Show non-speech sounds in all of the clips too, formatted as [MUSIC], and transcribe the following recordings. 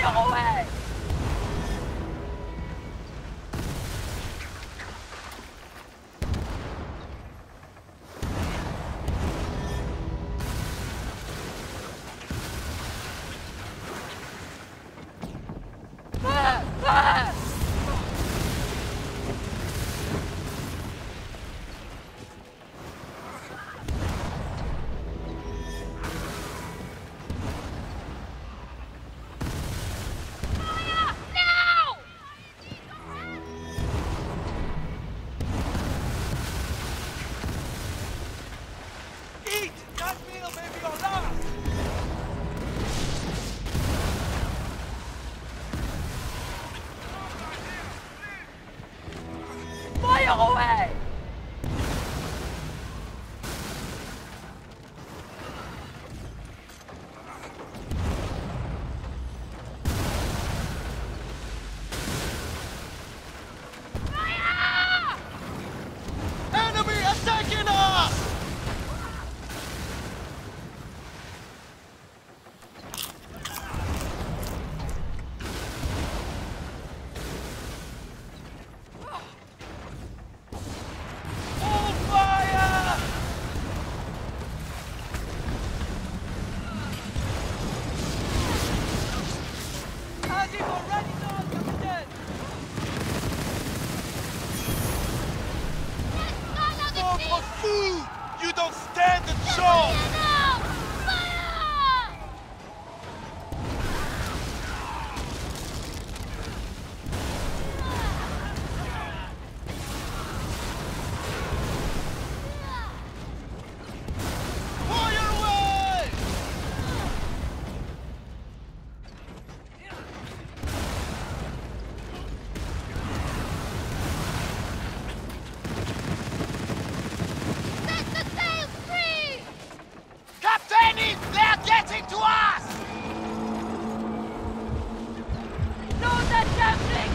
呀，好烦。Oh my. for food! You don't stand a chance!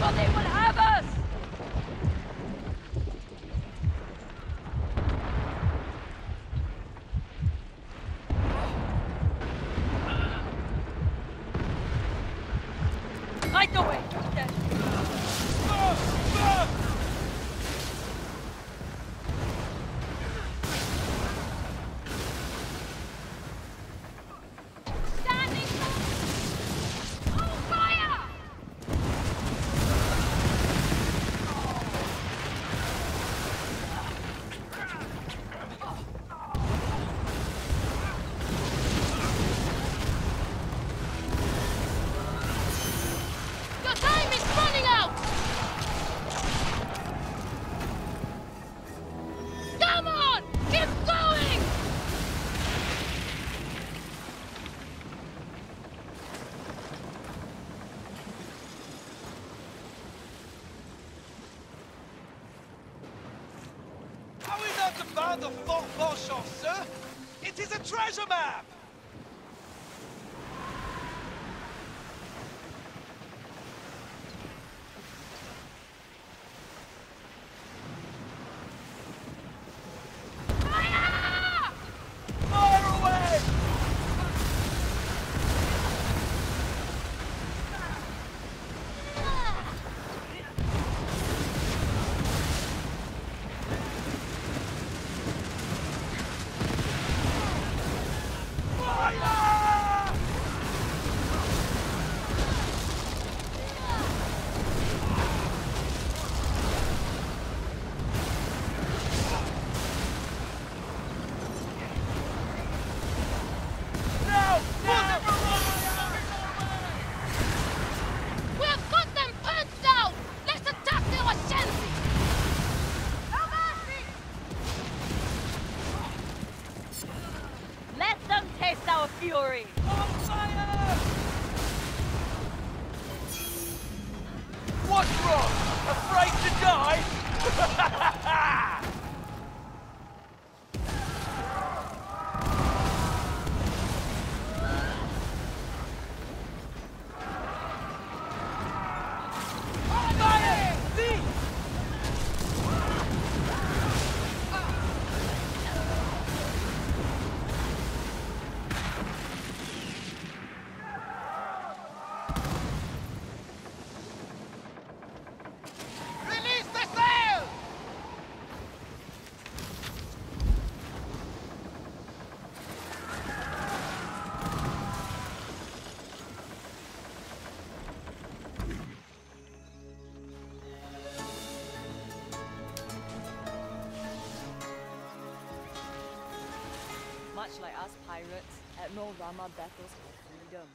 Or they will not the Fort Beauchamp, sir? It is a treasure map! Fury! On fire! What's wrong? Afraid to die? [LAUGHS] Much like us pirates, Admiral Rahma battles for freedom.